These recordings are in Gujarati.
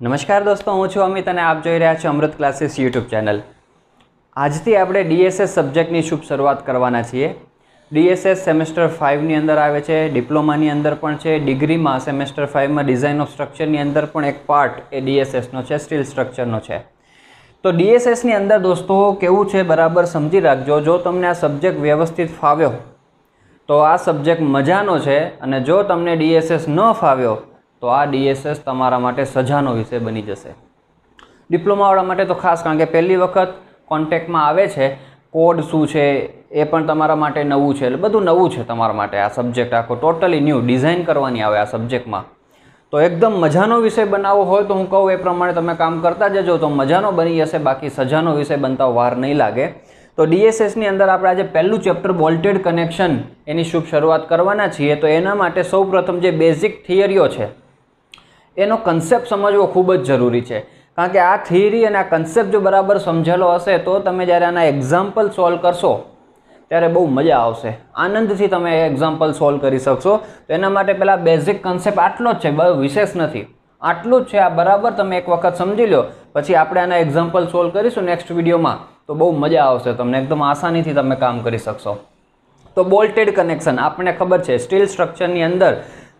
નમસ્કાર દોસ્તો, હું છું અમિત અને આપ જોઈ રહ્યા છો અમૃત ક્લાસીસ યુટ્યુબ ચેનલ. આજથી આપણે ડીએસએસ સબ્જેક્ટની શુભ શરૂઆત કરવાના છીએ. ડીએસએસ સેમેસ્ટર ફાઇવની અંદર આવે છે, ડિપ્લોમાની અંદર પણ છે, ડિગ્રીમાં સેમેસ્ટર ફાઇવમાં ડિઝાઇન ઓફ સ્ટ્રક્ચરની અંદર પણ એક પાર્ટ એ ડીએસએસનો છે, સ્ટીલ સ્ટ્રક્ચરનો છે. તો ડીએસએસની અંદર દોસ્તો, કેવું છે બરાબર સમજી રાખજો. જો તમને આ સબ્જેક્ટ વ્યવસ્થિત ફાવ્યો, તો આ સબ્જેક્ટ મજાનો છે અને જો તમને ડીએસએસ ન ફાવ્યો તો આ ડીએસએસ તમારા માટે સજાનો વિષય બની જશે. ડિપ્લોમાવાળા માટે તો ખાસ, કારણ કે પહેલી વખત કોન્ટેક્ટમાં આવે છે, કોડ શું છે એ પણ તમારા માટે નવું છે. એટલે બધું નવું છે તમારા માટે આ સબ્જેક્ટ. આખો ટોટલી ન્યૂ, ડિઝાઇન કરવાની આવે આ સબ્જેક્ટમાં. તો એકદમ મજાનો વિષય બનાવવો હોય તો હું કહું એ પ્રમાણે તમે કામ કરતા જજો. તો મજાનો બની જશે, બાકી સજાનો વિષય બનતા વાર નહીં લાગે. તો ડીએસએસની અંદર આપણે આજે પહેલું ચેપ્ટર બોલ્ટેડ કનેક્શન એની શુભ શરૂઆત કરવાના છીએ. તો એના માટે સૌપ્રથમ જે બેઝિક થિયરીઓ છે એનો કન્સેપ્ટ સમજવો ખૂબ જ જરૂરી છે. કારણ કે આ થિયરી અને આ કન્સેપ્ટ જો બરાબર સમજેલો હશે તો તમે જ્યારે આના એક્ઝામ્પલ સોલ્વ કરશો, ત્યારે બહુ મજા આવશે. આનંદથી તમે એક્ઝામ્પલ સોલ્વ કરી શકશો. તો એના માટે પહેલાં બેઝિક કન્સેપ્ટ આટલો જ છે, બહુ વિશેષ નથી. આટલું જ છે, આ બરાબર તમે એક વખત સમજી લો. પછી આપણે આના એક્ઝામ્પલ સોલ્વ કરીશું નેક્સ્ટ વિડીયોમાં. તો બહુ મજા આવશે તમને. એકદમ આસાનીથી તમે કામ કરી શકશો. તો બોલ્ટેડ કનેક્શન આપણને ખબર છે સ્ટીલ સ્ટ્રક્ચરની અંદર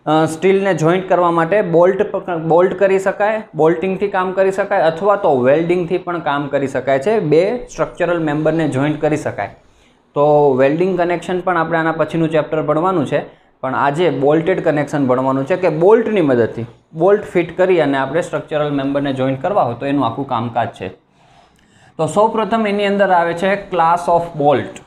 સ્ટીલને જોઈન્ટ કરવા માટે બોલ્ટ બોલ્ટ કરી શકાય, બોલ્ટિંગથી કામ કરી શકાય અથવા તો વેલ્ડિંગથી પણ કામ કરી શકાય છે. બે સ્ટ્રક્ચરલ મેમ્બરને જોઈન્ટ કરી શકાય. તો વેલ્ડિંગ કનેક્શન પણ આપણે આના પછીનું ચેપ્ટર ભણવાનું છે. પણ આજે બોલ્ટેડ કનેક્શન ભણવાનું છે કે બોલ્ટની મદદથી. બોલ્ટ ફિટ કરી અને આપણે સ્ટ્રક્ચરલ મેમ્બરને જોઈન્ટ કરવા હોય તો એનું આખું કામકાજ છે. તો સૌપ્રથમ એની અંદર આવે છે ક્લાસ ઓફ બોલ્ટ.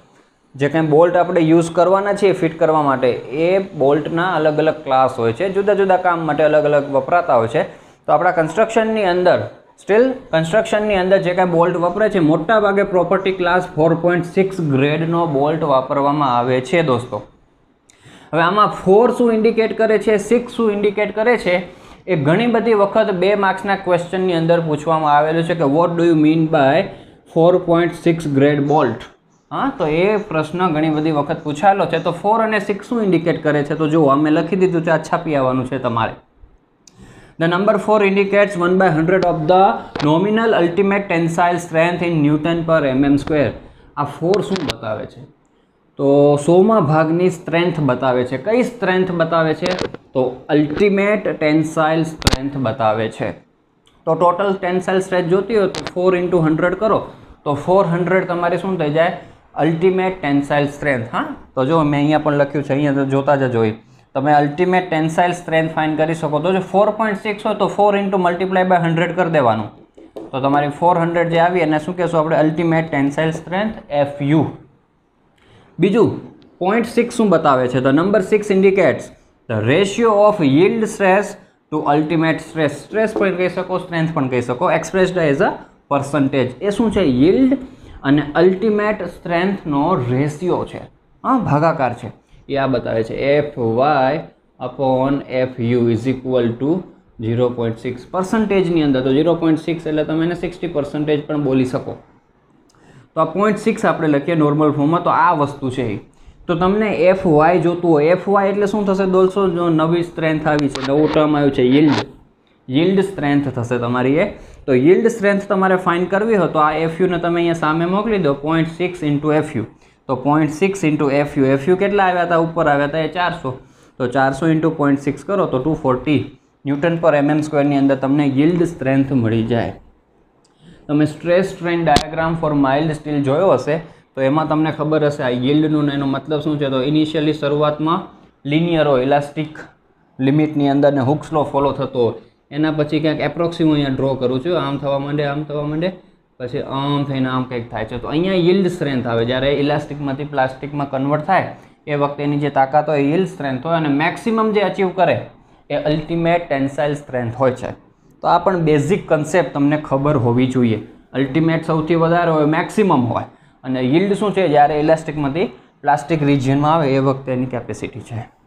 જે કંઈ બોલ્ટ આપણે યુઝ કરવાના છીએ ફિટ કરવા માટે, એ બોલ્ટના અલગ અલગ ક્લાસ હોય છે. જુદા જુદા કામ માટે અલગ અલગ વપરાતા હોય છે. તો આપણા કન્સ્ટ્રક્શનની અંદર સ્ટીલ કન્સ્ટ્રક્શનની અંદર જે કાંઈ બોલ્ટ વપરાય છે, મોટા ભાગે property class four point six ગ્રેડનો bolt વાપરવામાં આવે છે દોસ્તો. હવે આમાં ફોર શું ઇન્ડિકેટ કરે છે, સિક્સ શું ઇન્ડિકેટ કરે છે, એ ઘણી બધી વખત બે માર્ક્સના ક્વેશ્ચનની અંદર પૂછવામાં આવેલું છે કે what do you mean by four point six grade bolt હા, તો એ પ્રશ્ન ઘણી બધી વખત પૂછાયેલો છે. તો ફોર અને સિક્સ શું ઇન્ડિકેટ કરે છે? તો જુઓ અમે લખી દીધું છે, આ છાપી આવવાનું છે તમારે. The number four indicates one by hundred of the nominal ultimate tensile strength in newton per mm square આ ફોર શું બતાવે છે? તો સોમાં ભાગની સ્ટ્રેન્થ બતાવે છે. કઈ સ્ટ્રેન્થ બતાવે છે? તો અલ્ટિમેટ ટેન્સાઇલ સ્ટ્રેન્થ બતાવે છે. તો ટોટલ ટેન્સાઇલ સ્ટ્રેન્થ જોતી હોય તો ફોર ઇન્ટુ હંડ્રેડ કરો. તો ફોર હંડ્રેડ તમારે શું થઈ જાય? અલ્ટિમેટ ટેન્સાઇલ સ્ટ્રેન્થ હા? તો જો મેં અહીંયા પણ લખ્યું છે, અહીંયા જોતા જ જોઈ તમે અલ્ટિમેટ ટેન્સાઇલ સ્ટ્રેન્થ ફાઇન કરી શકો. તો જો ફોર પોઈન્ટ સિક્સ હોય તો four into multiply by hundred કરી દેવાનું. તો તમારી ફોર હંડ્રેડ જે આવી એને શું કહેશું આપણે? Ultimate tensile strength F U બીજું પોઈન્ટ સિક્સ શું બતાવે છે? The number six indicates the ratio of yield stress to ultimate stress stress પણ કહી શકો સ્ટ્રેન્થ પણ કહી શકો. એક્સપ્રેસ્ડ એઝ અ પર્સન્ટેજ એ શું છે? yield અને અલ્ટિમેટ સ્ટ્રેન્થનો રેશિયો છે. હા, ભાગાકાર છે. એ આ બતાવે છે. F Y upon F U is equal to zero point six પર્સન્ટેજની અંદર. તો ઝીરો પોઈન્ટ સિક્સ એટલે તમે એને સિક્સટી પર્સન્ટેજ પણ બોલી શકો. તો આ પોઈન્ટ સિક્સ આપણે લખીએ નોર્મલ ફોર્મમાં તો આ વસ્તુ છે એ. તો તમને એફ વાય જોતું હોય. એફ વાય એટલે શું થશે? દોલસો જો નવી સ્ટ્રેન્થ આવી છે. નવું ટર્મ આવ્યું છે. yielded yielded સ્ટ્રેન્થ થશે તમારી એ. તો yielded સ્ટ્રેન્થ તમારે ફાઇન કરવી હોય તો આ એફયુને તમે અહીંયા સામે મોકલી દો પોઈન્ટ સિક્સ ઇન્ટુ એફયુ તો point six into F U F U કેટલા આવ્યા હતા? ઉપર આવ્યા હતા એ ચારસો. તો ચારસો ઇન્ટુ પોઈન્ટ સિક્સ કરો તો ટુ ફોર્ટી ન્યૂટન પર એમએમ સ્ક્વેરની અંદર તમને yielded સ્ટ્રેન્થ મળી જાય. તમે stress strain diagram for mild steel જોયો હશે? તો એમાં તમને ખબર હશે આ yieldનું એનો મતલબ શું છે? તો ઇનિશિયલી શરૂઆતમાં લિનિયર ઇલાસ્ટિક લિમિટની અંદર ને હુક્સલો ફોલો થતો હોય. એના પછી ક્યાંક એપ્રોક્સી હું અહીંયા ડ્રો કરું છું. આમ થવા માંડે, આમ થવા માંડે, પછી આમ થઈને આમ કંઈક થાય છે. તો અહીંયા yield સ્ટ્રેન્થ આવે. જ્યારે ઇલાસ્ટિકમાંથી પ્લાસ્ટિકમાં કન્વર્ટ થાય, એ વખતે એની જે તાકાત હોય yield સ્ટ્રેન્થ હોય અને મેક્સિમમ જે અચીવ કરે, એ અલ્ટિમેટ ટેન્સાઇલ સ્ટ્રેન્થ હોય છે. તો આ પણ બેઝિક કન્સેપ્ટ તમને ખબર હોવી જોઈએ. અલ્ટિમેટ સૌથી વધારે હોય મેક્સિમમ હોય. અને yield શું છે? જ્યારે ઇલાસ્ટિકમાંથી પ્લાસ્ટિક રિજિયનમાં આવે, એ વખતે એની કેપેસિટી છે.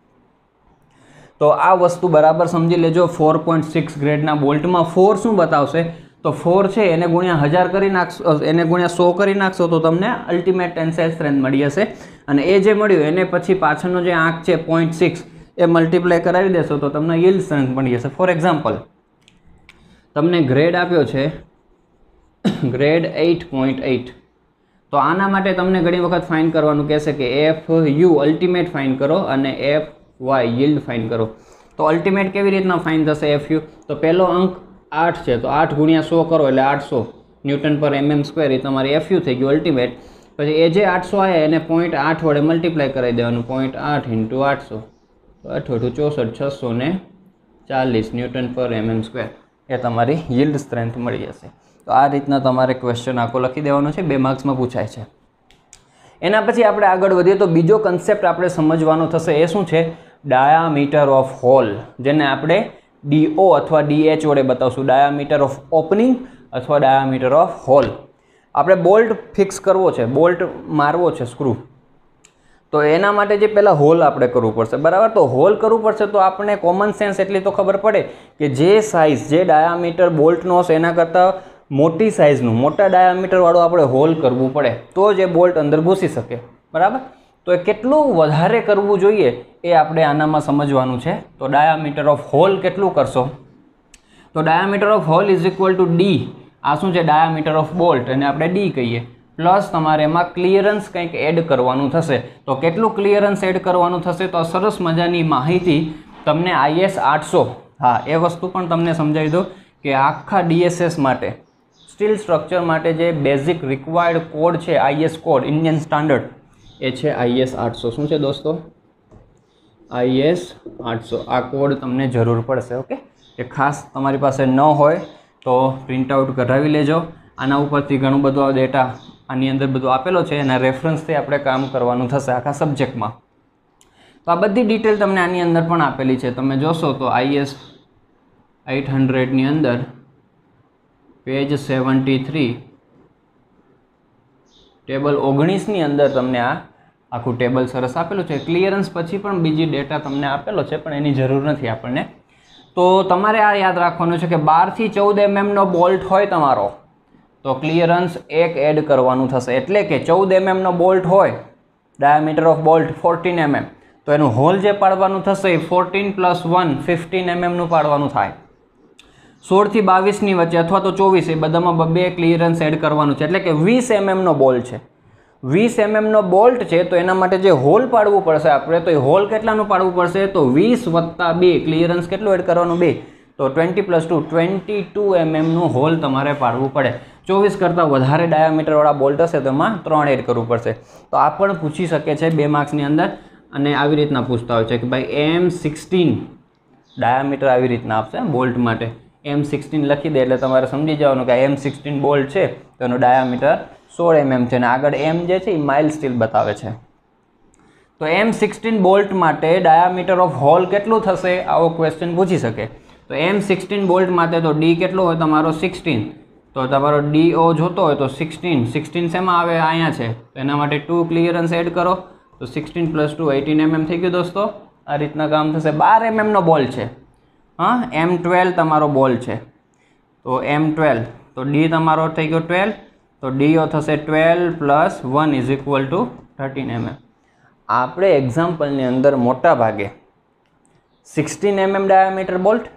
તો આ વસ્તુ બરાબર સમજી લેજો ફોર પોઈન્ટ સિક્સ ગ્રેડના બોલ્ટમાં ફોર શું બતાવશે? તો ફોર છે, એને ગુણ્યા હજાર કરી નાખશો એને ગુણ્યા સો કરી નાખશો, તો તમને અલ્ટિમેટ ટેન્સાઇલ સ્ટ્રેન્થ મળી જશે. અને એ જે મળ્યું, એને પછી પાછળનો જે આંક છે પોઈન્ટ સિક્સ એ મલ્ટીપ્લાય કરાવી દેશો, તો તમને yield સ્ટ્રેન્થ મળી જશે. ફોર એક્ઝામ્પલ તમને ગ્રેડ આપ્યો છે ગ્રેડ એઇટ પોઈન્ટ એઇટ તો આના માટે તમને ઘણી વખત ફાઇન કરવાનું કહેશે કે એફ યુ અલ્ટિમેટ ફાઇન કરો અને એફ વાય yિલ્ડ ફાઇન કરો. તો અલ્ટિમેટ કેવી રીતના ફાઇન થશે એફ યુ તો પહેલો અંક આઠ છે. તો આઠ ગુણ્યા સો કરો એટલે આઠસો ન્યૂટન પર એમએમ સ્ક્વેર એ તમારી એફ યુ થઈ ગયું અલ્ટિમેટ પછી એ જે આઠસો આવે એને પોઈન્ટ આઠ વડે મલ્ટીપ્લાય કરાવી દેવાનું. પોઈન્ટ આઠ ઇન્ટુ આઠસો. તો અઠોઠું ચોસઠ છસો ને ચાલીસ ન્યૂટન પર એમએમ સ્ક્વેર એ તમારી યીલ્ડ સ્ટ્રેન્થ મળી જશે. તો આ રીતના તમારે ક્વેશ્ચન આખો લખી દેવાનો છે. બે માર્ક્સમાં પૂછાય છે. એના પછી આપણે આગળ વધીએ તો બીજો કન્સેપ્ટ આપણે સમજવાનો થશે એ શું છે? ડાયામીટર ઓફ હોલ, જેને આપણે ડીઓ અથવા ડીએચ વડે બતાવશું. ડાયામીટર ઓફ ઓપનિંગ અથવા ડાયામીટર ઓફ હોલ. આપણે બોલ્ટ ફિક્સ કરવો છે, બોલ્ટ મારવો છે સ્ક્રૂ. તો એના માટે જે પહેલાં હોલ આપણે કરવું પડશે. બરાબર? તો હોલ કરવું પડશે તો આપણે કોમન સેન્સ એટલી તો ખબર પડે કે જે સાઇઝ જે ડાયામીટર બોલ્ટનો હશે, એના કરતાં મોટી સાઇઝનું મોટા ડાયામીટરવાળું આપણે હોલ કરવું પડે. તો જ એ બોલ્ટ અંદર ઘૂસી શકે. બરાબર? તો એ કેટલું વધારે કરવું જોઈએ એ આપણે આનામાં સમજવાનું છે. તો ડાયામીટર ઓફ હોલ કેટલું કરશો? તો diameter of hole is equal to D આ શું છે? ડાયામીટર ઓફ બોલ્ટ અને આપણે ડી કહીએ. પ્લસ તમારે એમાં ક્લિયરન્સ કંઈક એડ કરવાનું થશે. તો કેટલું ક્લિયરન્સ એડ કરવાનું થશે? તો સરસ મજાની માહિતી તમને આઈએસ આઠસો. હા, એ વસ્તુ પણ તમને સમજાવી દો કે આખા ડીએસએસ માટે સ્ટીલ સ્ટ્રક્ચર માટે જે બેઝિક રિક્વાયર્ડ કોડ છે આઈએસ કોડ ઇન્ડિયન સ્ટાન્ડર્ડ એ છે આઈએસ આઠસો. શું છે દોસ્તો? આઈએસ આઠસો. આ કોડ તમને જરૂર પડશે ઓકે એ ખાસ તમારી પાસે ન હોય તો પ્રિન્ટ આઉટ કઢાવી લેજો. આના ઉપરથી ઘણું બધું આ ડેટા આની અંદર બધું આપેલો છે, એના રેફરન્સથી આપણે કામ કરવાનું થશે આખા સબ્જેક્ટમાં તો આ બધી ડિટેલ તમને આની અંદર પણ આપેલી છે. તમે જોશો તો આઈએસ એટ હંડ્રેડની અંદર પેજ સેવન્ટી થ્રી ટેબલ ઓગણીસની અંદર તમને આ આખું ટેબલ સરસ આપેલું છે. ક્લિયરન્સ પછી પણ બીજી ડેટા તમને આપેલો છે, પણ એની જરૂર નથી આપણને. તો તમારે આ યાદ રાખવાનું છે કે બારથી ચૌદ એમએમનો બોલ્ટ હોય તમારો, તો ક્લિયરન્સ એક એડ કરવાનું થશે. એટલે કે ચૌદ એમએમનો બોલ્ટ હોય diameter of bolt fourteen MM તો એનું હોલ જે પાડવાનું થશે એ ફોર્ટીન પ્લસ વન ફિફ્ટીન એમએમનું પાડવાનું થાય. સોળથી બાવીસની વચ્ચે અથવા તો ચોવીસ, એ બધામાં બે ક્લિયરન્સ એડ કરવાનું છે. એટલે કે વીસ એમએમનો બોલ્ટ છે. વીસ એમએમનો બોલ્ટ છે, તો એના માટે જે હોલ પાડવું પડશે આપણે, તો એ હોલ કેટલાનું પાડવું પડશે? તો વીસ વત્તા બે, ક્લિયરન્સ કેટલું એડ કરવાનું? બે. તો twenty plus two, twenty two એમએમનું hole તમારે પાડવું પડે. ચોવીસ કરતાં વધારે ડાયામીટરવાળા બોલ્ટ હશે, તો એમાં ત્રણ એડ કરવું પડશે. તો આ પણ પૂછી શકે છે બે માર્ક્સની અંદર, અને આવી રીતના પૂછતા હોય છે કે ભાઈ, એમ સિક્સટીન ડાયામીટર આવી રીતના આપશે બોલ્ટ માટે. એમ સિક્સટીન લખી દે, એટલે તમારે સમજી જવાનું કે એમ સિક્સટીન બોલ્ટ છે, તો એનો ડાયામીટર સોળ એમએમ છે અને આગળ એમ જે છે એ માઇલ સ્ટીલ બતાવે છે. તો એમ સિક્સટીન બોલ્ટ માટે ડાયામીટર ઓફ હોલ કેટલું થશે? આવો ક્વેશ્ચન પૂછી શકે. તો એમ સિક્સટીન બોલ્ટ માટે તો ડી કેટલો હોય? તમારો સિક્સટીન તો તમારો ડી ઓ જોતો હોય તો સિક્સટીન સિક્સટીન શેમાં આવે? અહીંયા છે. એના માટે ટુ ક્લિયરન્સ એડ કરો. તો sixteen plus two eighteen MM થઈ ગયું દોસ્તો. આ રીતના કામ થશે. બાર એમએમનો બોલ છે. હા? એમ ટ્વેલ્વ તમારો બોલ છે. તો એમ ટ્વેલ્વ તો ડી તમારો થઈ ગયો ટ્વેલ્વ તો ડીઓ થશે twelve plus one is equal to thirteen mm આપણે એક્ઝામ્પલની અંદર મોટા ભાગે સિક્સટીન એમએમ ડાયામીટર બોલ્ટ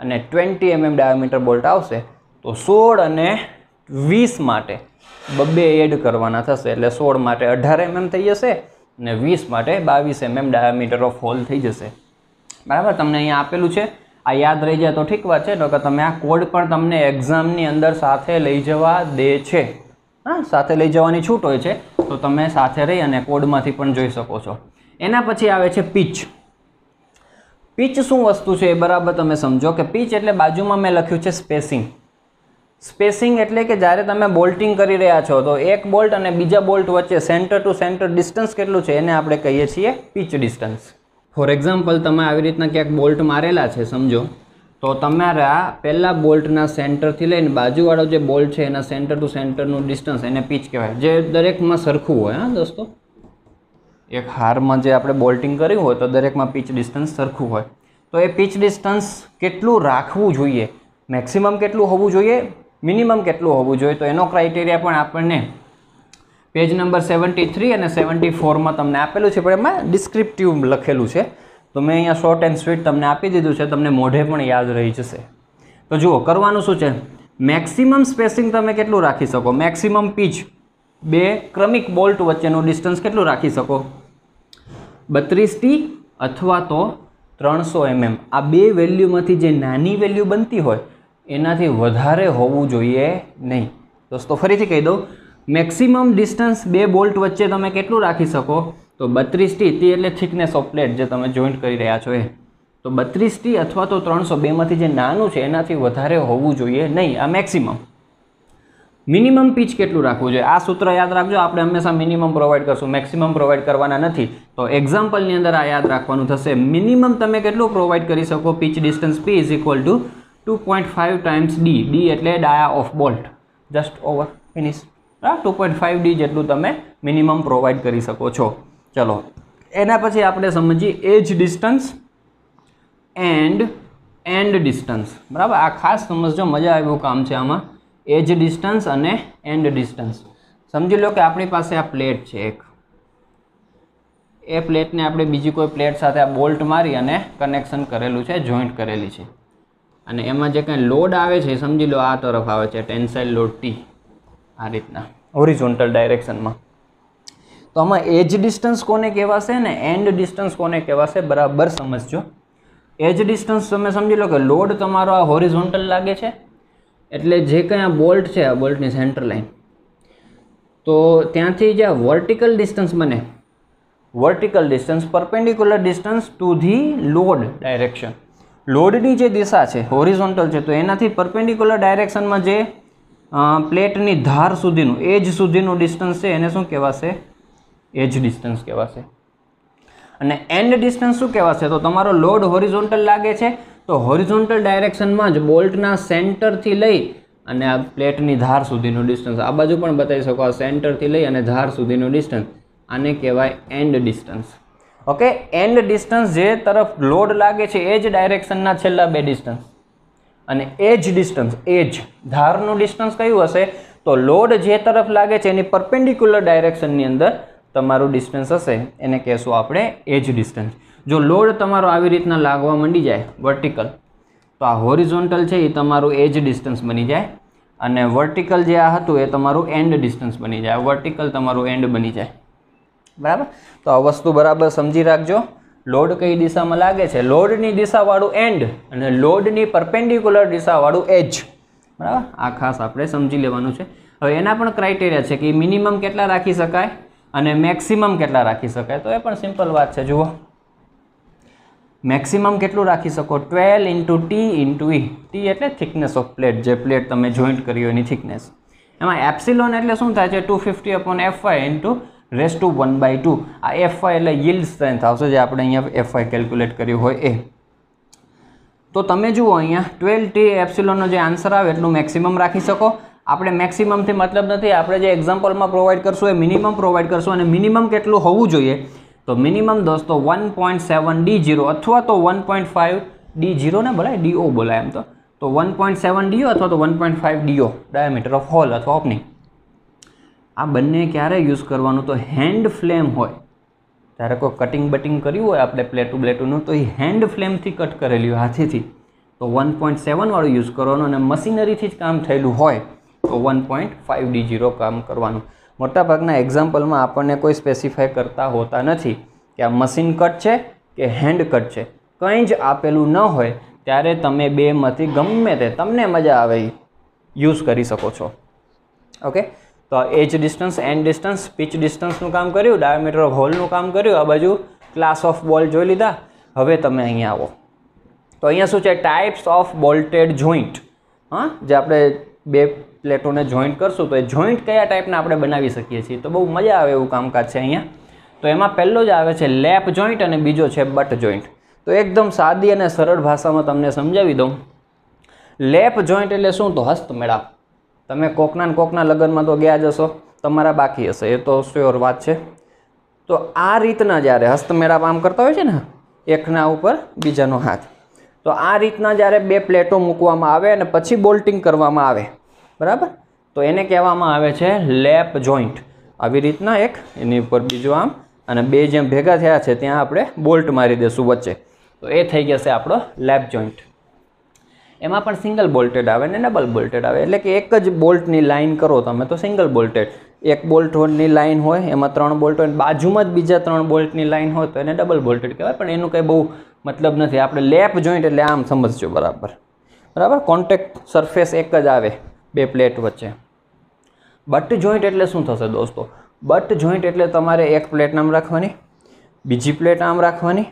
અને ટ્વેન્ટી એમએમ ડાયામીટર બોલ્ટ આવશે, તો સોળ અને વીસ માટે બબ્બે એડ કરવાના થશે, એટલે સોળ માટે અઢાર એમએમ થઈ જશે અને વીસ માટે બાવીસ એમએમ ડાયામીટર ઓફ હોલ થઈ જશે. બરાબર? તમને અહીંયા આપેલું છે. આ યાદ રહી જાય તો ઠીક વાત છે તો કે તમે આ કોડ પણ તમને એક્ઝામની અંદર સાથે લઈ જવા દે છે. હા, સાથે લઈ જવાની છૂટ હોય છે, તો તમે સાથે રહી અને કોડમાંથી પણ જોઈ શકો છો. એના પછી આવે છે પીચ. પીચ શું વસ્તુ છે એ બરાબર તમે સમજો કે પીચ એટલે બાજુમાં મેં લખ્યું છે સ્પેસિંગ. સ્પેસિંગ એટલે કે જ્યારે તમે બોલ્ટિંગ કરી રહ્યા છો, તો એક બોલ્ટ અને બીજા બોલ્ટ વચ્ચે સેન્ટર ટુ સેન્ટર ડિસ્ટન્સ કેટલું છે એને આપણે કહીએ છીએ પીચ ડિસ્ટન્સ. ફોર એક્ઝામ્પલ, તમે આવી રીતના ક્યાંક બોલ્ટ મારેલા છે, સમજો. તો તમારા પહેલા બોલ્ટના સેન્ટરથી લઈને બાજુવાળો જે બોલ્ટ છે, એના સેન્ટર ટુ સેન્ટરનું ડિસ્ટન્સ એને પીચ કહેવાય. જે દરેકમાં સરખું હોય, હા, દોસ્તો? એક હારમાં જે આપણે બોલ્ટિંગ કર્યું હોય, તો દરેકમાં પીચ ડિસ્ટન્સ સરખું હોય. તો એ પીચ ડિસ્ટન્સ કેટલું રાખવું જોઈએ? મેક્સિમમ કેટલું હોવું જોઈએ? મિનિમમ કેટલું હોવું જોઈએ? તો એનો ક્રાઇટેરિયા પણ આપણને પેજ નંબર સેવન્ટી થ્રી અને સેવન્ટી ફોરમાં તમને આપેલું છે, પણ એમાં ડિસ્ક્રિપ્ટિવ લખેલું છે. તો મેં અહીંયા શોર્ટ એન્ડ સ્વીટ તમને આપી દીધું છે, તમને મોઢે પણ યાદ રહી જશે. તો જુઓ, કરવાનું શું છે? મેક્સિમમ સ્પેસિંગ તમે કેટલું રાખી શકો? મેક્સિમમ પીચ બે ક્રમિક બોલ્ટ વચ્ચેનું ડિસ્ટન્સ કેટલું રાખી શકો? બત્રીસ ટી અથવા તો ત્રણસો એમએમ. આ બે વેલ્યુમાંથી જે નાની વેલ્યુ બનતી હોય, એનાથી વધારે હોવું જોઈએ નહીં. દોસ્તો, ફરીથી કહી દઉં મેક્સિમમ ડિસ્ટન્સ બે બોલ્ટ વચ્ચે તમે કેટલું રાખી શકો? તો બત્રીસ ટી તે એટલે થિકનેસ ઓફ પ્લેટ જે તમે જોઈન્ટ કરી રહ્યા છો એ. તો બત્રીસ ટી અથવા તો ત્રણસો બેમાંથી જે નાનું છે એનાથી વધારે હોવું જોઈએ નહીં, આ મેક્સિમમ મિનિમમ પીચ કેટલું રાખવું જોઈએ? આ સૂત્ર યાદ રાખજો, આપણે હંમેશા મિનિમમ પ્રોવાઈડ કરશું. મેક્સિમમ પ્રોવાઈડ કરવાના નથી. તો એક્ઝામ્પલની અંદર આ યાદ રાખવાનું થશે. મિનિમમ તમે કેટલું પ્રોવાઈડ કરી શકો? Pitch distance P is equal to two point five times D D એટલે dia of bolt just over finish two point five D જેટલું તમે મિનિમમ પ્રોવાઈડ કરી શકો છો. ચલો. એના પછી આપણે સમજીએ edge distance and end distance. બરાબર? આ ખાસ સમજો મજા આવે એવું કામ છે આમાં. એજ ડિસ્ટન્સ અને એન્ડ ડિસ્ટન્સ. સમજી લો કે આપણી પાસે આ પ્લેટ છે એક. એ પ્લેટને આપણે બીજી કોઈ પ્લેટ સાથે આ બોલ્ટ મારી અને કનેક્શન કરેલું છે, જોઈન્ટ કરેલી છે. અને એમાં જે કંઈ લોડ આવે છે સમજી લો આ તરફ આવે છે, ટેન્સાઇલ લોડ ટી. આ રીતના. ઓરિઝોન્ટલ ડાયરેક્શનમાં. તો આમાં એજ ડિસ્ટન્સ કોને કહેવાશે ને એન્ડ ડિસ્ટન્સ કોને કહેવાશે? બરાબર સમજજો. એજ ડિસ્ટન્સ તમે સમજી લો કે લોડ તમારો આ હોરિઝોન્ટલ લાગે છે. એટલે જે કંઈ આ બોલ્ટ છે, આ બોલ્ટની સેન્ટર લાઇન તો ત્યાંથી જે વર્ટિકલ ડિસ્ટન્સ બને, vertical distance, perpendicular distance to the load direction. લોડની જે દિશા છે, હોરિઝોન્ટલ છે, તો એનાથી પરપેન્ડિક્યુલર ડાયરેક્શનમાં જે પ્લેટની ધાર સુધીનું, એજ સુધીનું ડિસ્ટન્સ છે, એને શું કહેવાશે? એજ ડિસ્ટન્સ કહેવાશે. અને એન્ડ ડિસ્ટન્સ શું કહેવાશે? તો તમારો લોડ હોરિઝોન્ટલ લાગે છે, તો હોરિઝોન્ટલ ડાયરેક્શનમાં જ બોલ્ટના સેન્ટરથી લઈ અને આ પ્લેટની ધાર સુધીનું ડિસ્ટન્સ. આ બાજુ પણ બતાવી શકો, આ સેન્ટરથી લઈ અને ધાર સુધીનું ડિસ્ટન્સ. આને કહેવાય end distance. Okay, end distance જે તરફ લોડ લાગે છે, એ જ ડાયરેક્શનના છેલ્લા બે ડિસ્ટન્સ. અને એજ ડિસ્ટન્સ, એજ, ધારનું ડિસ્ટન્સ કયું હશે? તો લોડ જે તરફ લાગે છે, એની પરપેન્ડિક્યુલર ડાયરેક્શનની અંદર તમારું ડિસ્ટન્સ હશે, એને કહેશું આપણે એજ ડિસ્ટન્સ જો લોડ તમારો આવી રીતના લાગવા માંડી જાય વર્ટિકલ તો આ હોરિઝોન્ટલ છે, એ તમારું એજ ડિસ્ટન્સ બની જાય. અને વર્ટિકલ જે આ હતું, એ તમારું એન્ડ ડિસ્ટન્સ બની જાય. વર્ટિકલ તમારું એન્ડ બની જાય. બરાબર? તો આ વસ્તુ બરાબર સમજી રાખજો. લોડ કઈ દિશામાં લાગે છે? લોડની દિશાવાળું એન્ડ અને લોડની પરપેન્ડિક્યુલર દિશાવાળું એજ બરાબર? આ ખાસ આપણે સમજી લેવાનું છે. હવે એના પણ ક્રાઇટેરિયા છે કે મિનિમમ કેટલા રાખી શકાય? અને મેક્સિમમ કેટલા રાખી શકાય? તો એ પણ સિમ્પલ વાત છે, જુઓ. મેક્સિમમ કેટલું રાખી શકો? Twelve into T into E. T એટલે થિકનેસ ઓફ પ્લેટ. જે પ્લેટ તમે જોઈન્ટ કરી હોય એની થિકનેસ. એમાં એપ્સિલોન એટલે શું થાય છે? Two fifty upon F Y into raise to one by two. આ એફ વાય એટલે યીલ્ડ સ્ટ્રેન્થ આવશે જે આપણે અહીંયા એફ વાય કેલ્ક્યુલેટ કર્યું હોય એ. તો તમે જુઓ અહીંયા ટ્વેલ્વ ટી એપ્સિલોનનો જે આન્સર આવે, એટલું મેક્સિમમ રાખી શકો. આપણે મેક્સિમમથી મતલબ નથી, આપણે જે એક્ઝામ્પલમાં પ્રોવાઈડ કરશું એ મિનિમમ પ્રોવાઈડ કરશું અને મિનિમમ કેટલું હોવું જોઈએ? તો મિનિમમ દોસ્તો one point seven D zero અથવા તો one point five D zero ને બોલાય ડીઓ બોલાય એમ તો. તો વન પોઈન્ટ સેવન ડીઓ અથવા તો one point five D O diameter of hole અથવા ઓપનિંગ આ બંને ક્યારે યુઝ કરવાનું? તો હેન્ડ ફ્લેમ હોય. ત્યારે કોઈ કટિંગ બટિંગ કર્યું હોય, આપણે પ્લેટું બ્લેટુનું તો એ હેન્ડ ફ્લેમથી કટ કરેલી હોય, હાથેથી. તો વન પોઈન્ટ સેવનવાળું યુઝ કરવાનું અને મશીનરીથી જ કામ થયેલું હોય. One point five D zero કામ કરવાનું. મોટાભાગના એક્ઝામ્પલમાં આપણને કોઈ સ્પેસિફાય કરતા હોતા નથી કે આ મશીન કટ છે કે હેન્ડ કટ છે. કંઈ જ આપેલું ન હોય ત્યારે તમે બેમાંથી ગમે તે તમને મજા આવે યુઝ કરી શકો છો. ઓકે તો edge distance end distance pitch ડિસ્ટન્સનું કામ કર્યું ડાયોમીટર ઓફ હોલનું કામ કર્યું, આ બાજુ ક્લાસ ઓફ બોલ જોઈ લીધા. હવે તમે અહીંયા આવો. તો અહીંયા શું છે? ટાઈપ્સ ઓફ બોલ્ટેડ જોઈન્ટ હા? જે આપણે બે પ્લેટોને જોઈન્ટ કરશું તો એ જોઈન્ટ કયા ટાઈપના આપણે બનાવી શકીએ છીએ? તો બહુ મજા આવે એવું કામકાજ છે અહીંયા. તો એમાં પહેલો જ આવે છે લેપ જોઈન્ટ અને બીજો છે બટ જોઈન્ટ તો એકદમ સાદી અને સરળ ભાષામાં તમને સમજાવી દઉં. લેપ જોઈન્ટ એટલે શું? તો હસ્તમેળાપ. તમે કોકના કોકના લગ્નમાં તો ગયા જશો તમારા બાકી હશે. એ તો શ્યોર વાત છે. તો આ રીતના જ્યારે હસ્તમેળાપ આમ કરતા હોય છે ને, એકના ઉપર બીજાનો હાથ. તો આ રીતના જ્યારે બે પ્લેટો મૂકવામાં આવે અને પછી બોલ્ટિંગ કરવામાં આવે બરાબર? તો એને કહેવામાં આવે છે લેપ જોઈન્ટ. આવી રીતના એક, એની ઉપર બીજું આમ, અને બે જેમ ભેગા થયા છે, ત્યાં આપણે બોલ્ટ મારી દઈશું વચ્ચે. તો એ થઈ જશે આપણો લેપ જોઈન્ટ. એમાં પણ સિંગલ બોલ્ટેડ આવે ને ડબલ બોલ્ટેડ આવે. એટલે કે એક જ બોલ્ટની લાઇન કરો તમે, તો સિંગલ બોલ્ટેડ. એક બોલ્ટની લાઇન હોય, એમાં ત્રણ બોલ્ટ હોય, બાજુમાં જ બીજા ત્રણ બોલ્ટની લાઇન હોય, તો એને ડબલ બોલ્ટેડ કહેવાય. પણ એનું કંઈ બહુ મતલબ નથી. આપણે લેપ જોઈન્ટ એટલે આમ સમજજો બરાબર. બરાબર? કોન્ટેક્ટ સરફેસ એક જ આવે. બે પ્લેટ વચ્ચે. બટ જોઈન્ટ એટલે શું થશે દોસ્તો? બટ જોઈન્ટ એટલે તમારે એક પ્લેટ આમ રાખવાની, બીજી પ્લેટ આમ રાખવાની,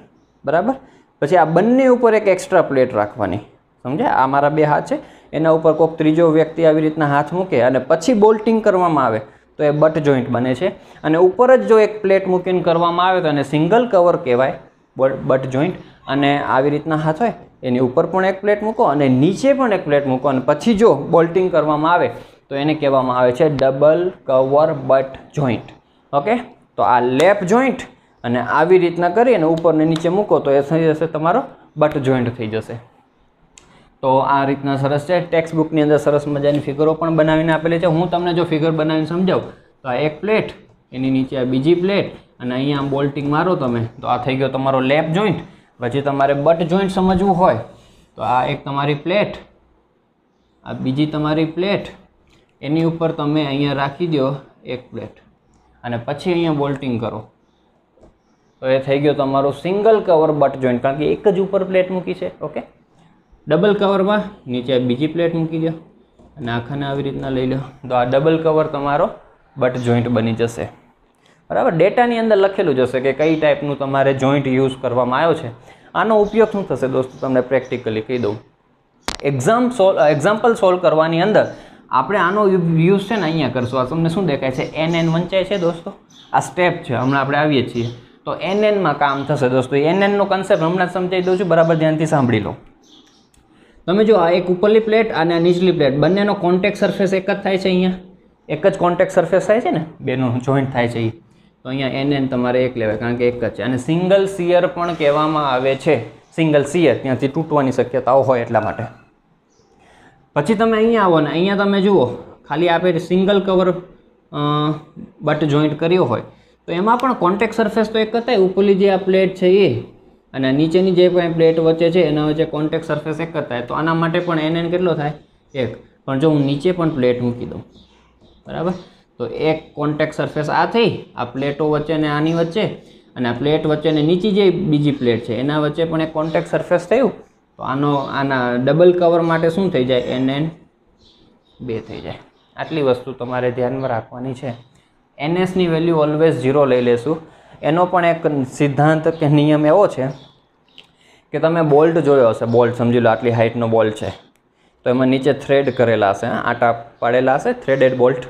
બરાબર? પછી આ બંને ઉપર એક એક્સ્ટ્રા પ્લેટ રાખવાની, સમજ્યા? આ મારા બે હાથ છે, એના ઉપર કોઈક ત્રીજો વ્યક્તિ આવી રીતના હાથ મૂકે અને પછી બોલ્ટિંગ કરવામાં આવે, તો એ બટ જોઈન્ટ બને છે. અને ઉપર જ જો એક પ્લેટ મૂકીને કરવામાં આવે તો એને સિંગલ કવર કહેવાય બટ જોઈન્ટ અને આવી રીતના હાથ હોય એની ઉપર પણ એક પ્લેટ મૂકો અને નીચે પણ એક પ્લેટ મૂકો અને પછી જો બોલ્ટિંગ કરવામાં આવે, તો એને કહેવામાં આવે છે double cover butt joint okay તો આ લેપ જોઈન્ટ અને આવી રીતના કરી અને ઉપર ને નીચે મૂકો, તો એ થઈ જશે તમારો બટ જોઈન્ટ થઈ જશે. તો આ રીતના સરસ છે. ટેક્સ્ટ બુકની અંદર સરસ મજાની ફિગરો પણ બનાવીને આપેલી છે. હું તમને જો ફિગર બનાવીને સમજાવું, તો આ એક પ્લેટ એની નીચે આ બીજી પ્લેટ અને અહીંયા બોલ્ટિંગ મારો તમે, તો આ થઈ ગયો તમારો લેપ જોઈન્ટ પછી તમારે બટ જોઈન્ટ સમજવું હોય, તો આ એક તમારી પ્લેટ આ બીજી તમારી પ્લેટ એની ઉપર તમે અહીંયા રાખી દો એક પ્લેટ અને પછી અહીંયા બોલ્ટિંગ કરો. તો એ થઈ ગયો તમારો સિંગલ કવર બટ જોઈન્ટ કારણ કે એક જ ઉપર પ્લેટ મૂકી છે ઓકે ડબલ કવરમાં નીચે બીજી પ્લેટ મૂકી દો અને આખાને આવી રીતના લઈ લો. તો આ ડબલ કવર તમારો બટ જોઈન્ટ બની જશે. બરાબર? ડેટાની અંદર લખેલું જશે કે કઈ ટાઈપનું તમારે જોઈન્ટ યુઝ કરવામાં આવ્યો છે. આનો ઉપયોગ શું થશે દોસ્તો? તમને પ્રેક્ટિકલી કહી દઉં. એક્ઝામ સોલ્વ એક્ઝામ્પલ સોલ્વ કરવાની અંદર આપણે આનો યુઝ છે ને અહીંયા કરશું. આ તમને શું દેખાય છે? એન એન વંચાય છે દોસ્તો? આ સ્ટેપ છે. હમણાં આપણે આવીએ છીએ. તો એન એનમાં કામ થશે દોસ્તો. એન એનનો કન્સેપ્ટ હમણાં સમજાવી દઉં છું. બરાબર? ધ્યાનથી સાંભળી લો. તમે જો આ એક ઉપરલી પ્લેટ અને આ નીચલી પ્લેટ બંનેનો કોન્ટેક્ટ સરફેસ એક જ થાય છે અહીંયા? એક જ કોન્ટેક્ટ સરફેસ થાય છે ને? બેનો જોઈન્ટ થાય છે એ તો અહીંયા એન એન તમારે એક લેવાય, કારણ કે એક જ છે. અને સિંગલ સિયર પણ કહેવામાં આવે છે. સિંગલ સિયર ત્યાંથી તૂટવાની શક્યતાઓ હોય એટલા માટે. પછી તમે અહીંયા આવો ને, અહીંયા તમે જુઓ, ખાલી આપે સિંગલ કવર બટ જોઈન્ટ કર્યો હોય. તો એમાં પણ કોન્ટેક સરફેસ તો એક જ થાય, ઉપરલી જે આ પ્લેટ છે એ, અને નીચેની જે પણ પ્લેટ વચ્ચે છે, એના વચ્ચે કોન્ટેક સરફેસ એક જ થાય. તો આના માટે પણ એન એન કેટલો થાય? એક. પણ જો હું નીચે પણ પ્લેટ મૂકી દઉં. બરાબર? તો એક કોન્ટેક સરફેસ આ થઈ, આ પ્લેટો વચ્ચે ને આની વચ્ચે, અને આ પ્લેટ વચ્ચે ને નીચી જે બીજી પ્લેટ છે, એના વચ્ચે પણ એક કોન્ટેક્ટ સરફેસ થયું, તો આનો, આના ડબલ કવર માટે શું થઈ જાય? એન એન બે થઈ જાય. આટલી વસ્તુ તમારે ધ્યાનમાં રાખવાની છે. એનએસની વેલ્યુ ઓલવેઝ ઝીરો લઈ લેશું. એનો પણ એક સિદ્ધાંત કે નિયમ એવો છે કે તમે બોલ્ટ જોયો હશે, બોલ્ટ સમજી લો આટલી હાઇટનો બોલ્ટ છે, તો એમાં નીચે થ્રેડ કરેલા હશે, આટા પાડેલા હશે થ્રેડેડ બોલ્ટ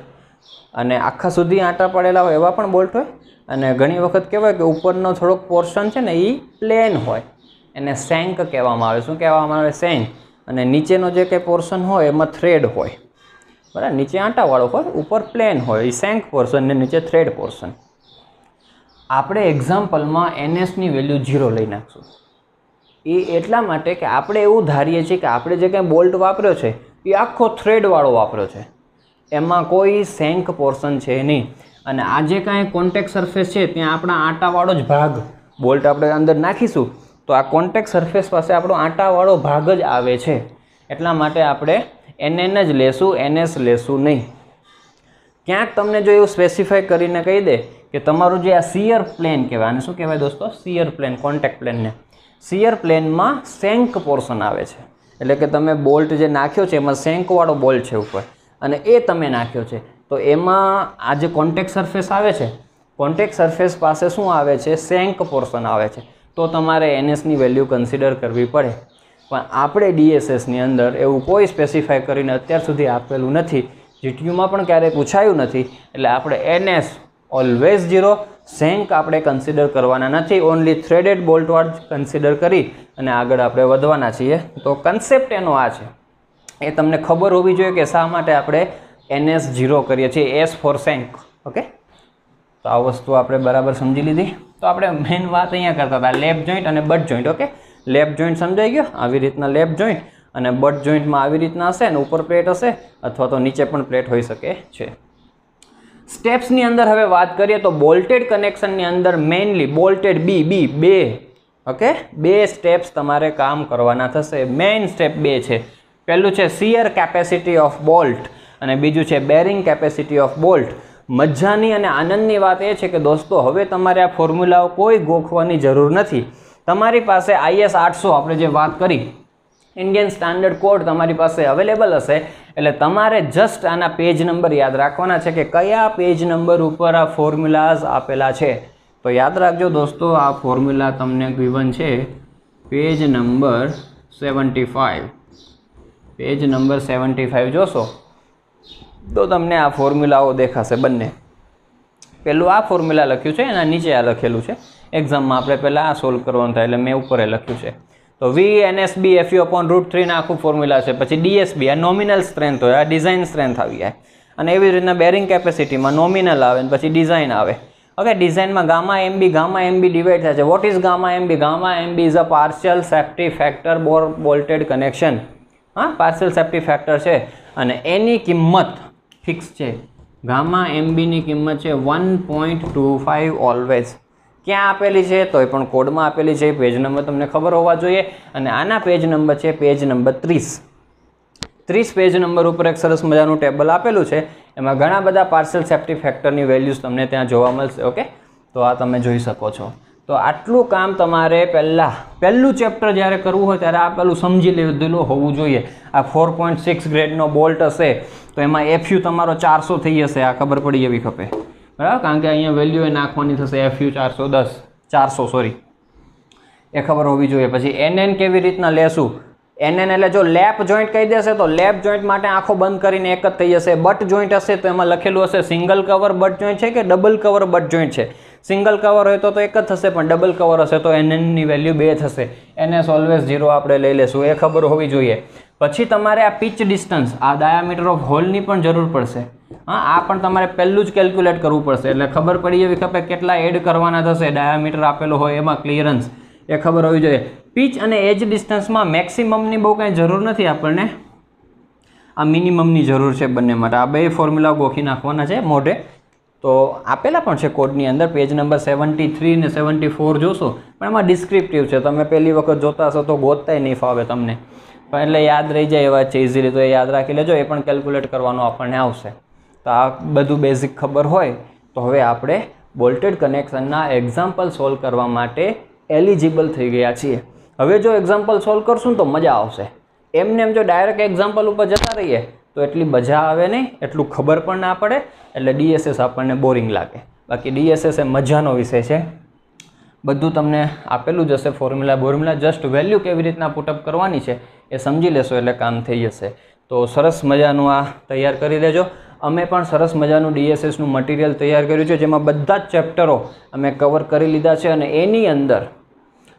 અને આખા સુધી આંટા પડેલા હોય એવા પણ બોલ્ટ હોય. અને ઘણી વખત કહેવાય કે ઉપરનો થોડોક પોર્શન છે ને એ પ્લેન હોય. એને સેન્ક કહેવામાં આવે શું કહેવામાં આવે? સેન્ક. અને નીચેનો જે કંઈ પોર્શન હોય એમાં થ્રેડ હોય. બરાબર? નીચે આંટાવાળો હોય, ઉપર પ્લેન હોય. એ સેન્ક પોર્શન ને નીચે થ્રેડ પોર્શન. આપણે એક્ઝામ્પલમાં એનએસની વેલ્યુ ઝીરો લઈ નાખશું. એ એટલા માટે કે આપણે એવું ધારીએ છીએ કે આપણે જે કંઈ બોલ્ટ વાપર્યો છે, એ આખો થ્રેડવાળો વાપર્યો છે. એમાં કોઈ સેન્ક પોર્શન છે નહીં. અને આ જે કાંઈ કોન્ટેક સરફેસ છે, ત્યાં આપણા આંટાવાળો જ ભાગ બોલ્ટ આપણે અંદર નાખીશું. તો આ કોન્ટેક સરફેસ પાસે આપણો આંટાવાળો ભાગ જ આવે છે. એટલા માટે આપણે એનએન જ લેશું, એનએસ લેશું નહીં. ક્યાંક તમને જો એવું સ્પેસિફાઈ કરીને કહી દે કે તમારું જે આ સિયર પ્લેન કહેવાય, આને શું કહેવાય દોસ્તો? સિયર પ્લેન કોન્ટેક્ટ પ્લેનને સિયર પ્લેનમાં સેન્ક પોર્શન આવે છે. એટલે કે તમે બોલ્ટ જે નાખ્યો છે, એમાં સેન્કવાળો બોલ્ટ છે ઉપર. અને એ તમે નાખ્યો છે. તો એમાં આ જે કોન્ટેક સરફેસ આવે છે કોન્ટેક સરફેસ પાસે શું આવે છે? સેન્ક પોર્શન આવે છે. તો તમારે એનએસની વેલ્યુ કન્સિડર કરવી પડે. પણ આપણે ડીએસએસની અંદર એવું કોઈ સ્પેસિફાય કરીને અત્યાર સુધી આપેલું નથી. જીટીયુમાં પણ ક્યારેય પૂછાયું નથી. એટલે આપણે એનએસ ઓલવેઝ ઝીરો સેન્ક આપણે કન્સિડર કરવાના નથી. ઓનલી થ્રેડેડ બોલ્ટવાળ કન્સિડર કરી અને આગળ આપણે વધવાના છીએ. તો કન્સેપ્ટ એનો આ છે. એ તમને ખબર હોવી જોઈએ કે શા માટે આપણે એનએસ ઝીરો કરીએ છીએ, એસ ફોર સેન્ક, ઓકે? તો આ વસ્તુ આપણે બરાબર સમજી લીધી. તો આપણે મેઇન વાત અહીંયા કરતા હતા, લેબ જોઈન્ટ અને butt joint, okay? Lap joint સમજાઈ ગયો? આવી રીતના લેબ જોઈન્ટ અને બટ જોઈન્ટમાં આવી રીતના હશે અને ઉપર પ્લેટ હશે અથવા તો નીચે પણ પ્લેટ હોઈ શકે છે. સ્ટેપ્સની અંદર હવે વાત કરીએ તો બોલ્ટેડ કનેક્શનની અંદર મેઇનલી બોલ્ટેડ બી બી, બે, ઓકે? બે સ્ટેપ્સ તમારે કામ કરવાના થશે. મેઇન સ્ટેપ બે છે. પહેલું છે સિયર કેપેસિટી ઓફ બોલ્ટ અને બીજું છે બેરિંગ કેપેસિટી ઓફ બોલ્ટ. મજાની અને આનંદની વાત એ છે કે દોસ્તો, હવે તમારે આ ફોર્મ્યુલાઓ કોઈ ગોખવાની જરૂર નથી. તમારી પાસે આઈએસ આઠસો, આપણે જે વાત કરી, ઇન્ડિયન સ્ટાન્ડર્ડ કોડ તમારી પાસે અવેલેબલ હશે, એટલે તમારે જસ્ટ આના પેજ નંબર યાદ રાખવાના છે કે કયા પેજ નંબર ઉપર આ ફોર્મ્યુલાઝ આપેલા છે. તો યાદ રાખજો દોસ્તો, આ ફોર્મ્યુલા તમને ગિવન છે, page number seventy five page number seventy five જોશો, તો તમને આ ફોર્મ્યુલાઓ દેખાશે બંને. પેલું આ ફોર્મ્યુલા લખ્યું છે, એના નીચે આ લખેલું છે. એક્ઝામમાં આપણે પહેલાં આ સોલ્વ કરવાનું થાય એટલે મેં ઉપર લખ્યું છે. તો વી એનએસબી એફયુ અપોન રૂટ થ્રીના આખું ફોર્મ્યુલા છે, પછી ડીએસબી આ નોમિનલ સ્ટ્રેન્થ હોય, આ ડિઝાઇન સ્ટ્રેન્થ આવી જાય. અને એવી રીતના બેરિંગ કેપેસિટીમાં નોમિનલ આવે ને પછી ડિઝાઇન આવે. ઓકે ડિઝાઇનમાં gamma MB gamma MB divide થાય છે. What is gamma MB gamma MB is a partial safety factor for bolted connection હા પાર્સલ સેફ્ટી ફેક્ટર છે અને એની કિંમત ફિક્સ છે. ગામા એમબીની કિંમત છે one point two five always ક્યાં આપેલી છે? તો એ પણ કોડમાં આપેલી છે પેજ નંબર તમને ખબર હોવા જોઈએ. અને આના પેજ નંબર છે પેજ નંબર ત્રીસ. ત્રીસ પેજ નંબર ઉપર એક સરસ મજાનું ટેબલ આપેલું છે. એમાં ઘણા બધા પાર્સલ સેફ્ટી ફેક્ટરની વેલ્યુઝ તમને ત્યાં જોવા મળશે ઓકે તો આ તમે જોઈ શકો છો. તો આટલું કામ તમારે પહેલાં, પહેલું ચેપ્ટર જ્યારે કરવું હોય ત્યારે આ પેલું સમજી લીધેલું હોવું જોઈએ. આ ફોર પોઈન્ટ સિક્સ ગ્રેડનો બોલ્ટ હશે, તો એમાં એફયુ તમારો ચારસો થઈ જશે, આ ખબર પડી એવી ખપે. બરાબર? કારણ કે અહીંયા વેલ્યુ એ નાખવાની થશે એફયુ ચારસો દસ, ચારસો સોરી એ ખબર હોવી જોઈએ. પછી એનએન કેવી રીતના લેશું? એનએન એટલે જો લેપ જોઈન્ટ કહી દેશે, તો લેપ જોઈન્ટ માટે આંખો બંધ કરીને એક જ થઈ જશે. બટ જોઈન્ટ હશે, તો એમાં લખેલું હશે સિંગલ કવર બટ જોઈન્ટ છે કે ડબલ કવર બટ જોઈન્ટ છે? સિંગલ કવર હોય તો તો એક જ થશે, પણ ડબલ કવર હશે તો એનએનની વેલ્યુ બે થશે. એનએસ ઓલવેઝ ઝીરો આપણે લઈ લેશું, એ ખબર હોવી જોઈએ. પછી તમારે આ પિચ ડિસ્ટન્સ આ ડાયામીટર ઓફ હોલની પણ જરૂર પડશે. હા, આ પણ તમારે પહેલું જ કેલ્ક્યુલેટ કરવું પડશે. એટલે ખબર પડી એવી ખપે કેટલા એડ કરવાના થશે ડાયામીટર આપેલો હોય એમાં ક્લિયરન્સ એ ખબર હોવી જોઈએ. પીચ અને એજ ડિસ્ટન્સમાં મેક્સિમમની બહુ કાંઈ જરૂર નથી આપણને. આ મિનિમમની જરૂર છે બંને માટે. આ બે ફોર્મ્યુલા ગોખી નાખવાના છે મોઢે. તો આપેલા પણ છે કોડની અંદર. પેજ નંબર સેવન્ટી થ્રી ને સેવન્ટી ફોર જોશો. પણ એમાં ડિસ્ક્રિપ્ટિવ છે. તમે પહેલી વખત જોતા હશો તો ગોતતાય નહીં ફાવે તમને. પણ એટલે યાદ રહી જાય એવા છે ઇઝીલી તો એ યાદ રાખી લેજો. એ પણ કેલ્ક્યુલેટ કરવાનું આપણને આવશે. તો આ બધું બેઝિક ખબર હોય તો હવે આપણે બોલ્ટેડ કનેક્શનના એક્ઝામ્પલ સોલ્વ કરવા માટે એલિજિબલ થઈ ગયા છીએ. હવે જો એક્ઝામ્પલ સોલ્વ કરશું તો મજા આવશે. એમને એમ જો ડાયરેક્ટ એક્ઝામ્પલ ઉપર જતા રહીએ તો એટલી મજા આવે નહીં, એટલું ખબર પણ ના પડે, એટલે ડીએસએસ આપણને બોરિંગ લાગે. બાકી ડીએસએસ એ મજાનો વિષય છે. બધું તમને આપેલું જ હશે ફોર્મ્યુલા ફોર્મ્યુલા જસ્ટ વેલ્યુ કેવી રીતના પુટઅપ કરવાની છે એ સમજી લેશો એટલે કામ થઈ જશે. તો સરસ મજાનું આ તૈયાર કરી દેજો. અમે પણ સરસ મજાનું ડીએસએસનું મટીરિયલ તૈયાર કર્યું છે, જેમાં બધા જ ચેપ્ટરો અમે કવર કરી લીધા છે અને એની અંદર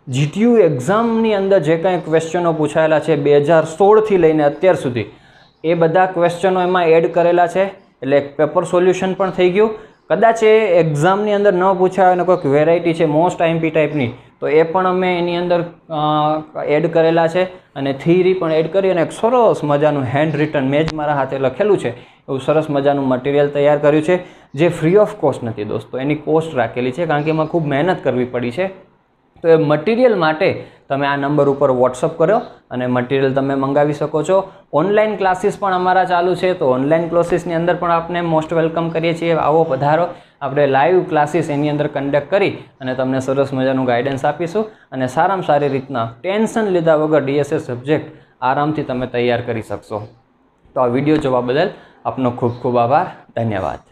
જીટીયુ એક્ઝામની અંદર જે કાંઈ ક્વેશ્ચનો પૂછાયેલા છે, બે હજાર સોળથી લઈને અત્યાર સુધી એ બધા ક્વેશ્ચનો એમાં એડ કરેલા છે. એટલે પેપર સોલ્યુશન પણ થઈ ગયું. કદાચ એ એક્ઝામની અંદર ન પૂછાય અને કોઈક વેરાયટી છે મોસ્ટ આઈમપી ટાઈપની તો એ પણ અમે એની અંદર એડ કરેલા છે. અને થિયરી પણ એડ કરી અને એક સરસ મજાનું હેન્ડ રિટર્ન મેં જ મારા હાથે લખેલું છે. એવું સરસ મજાનું મટીરિયલ તૈયાર કર્યું છે, જે ફ્રી ઓફ કોસ્ટ નથી દોસ્તો. એની કોસ્ટ રાખેલી છે, કારણ કે એમાં ખૂબ મહેનત કરવી પડી છે. તો એ મટીરિયલ માટે તમે આ નંબર ઉપર વોટ્સઅપ કર્યો અને મટીરિયલ તમે મંગાવી શકો છો. ઓનલાઈન ક્લાસીસ પણ અમારા ચાલુ છે, તો ઓનલાઈન ક્લાસીસની અંદર પણ આપને મોસ્ટ વેલકમ કરીએ છીએ આવો પધારો આપણે લાઈવ ક્લાસીસ એની અંદર કન્ડક્ટ કરી અને તમને સરસ મજાનું ગાઈડન્સ આપીશું અને સારામાં સારી રીતના ટેન્શન લીધા વગર ડીએસએસ સબ્જેક્ટ આરામથી તમે તૈયાર કરી શકશો. તો આ વીડિયો જોવા બદલ આપનો ખૂબ ખૂબ આભાર. ધન્યવાદ.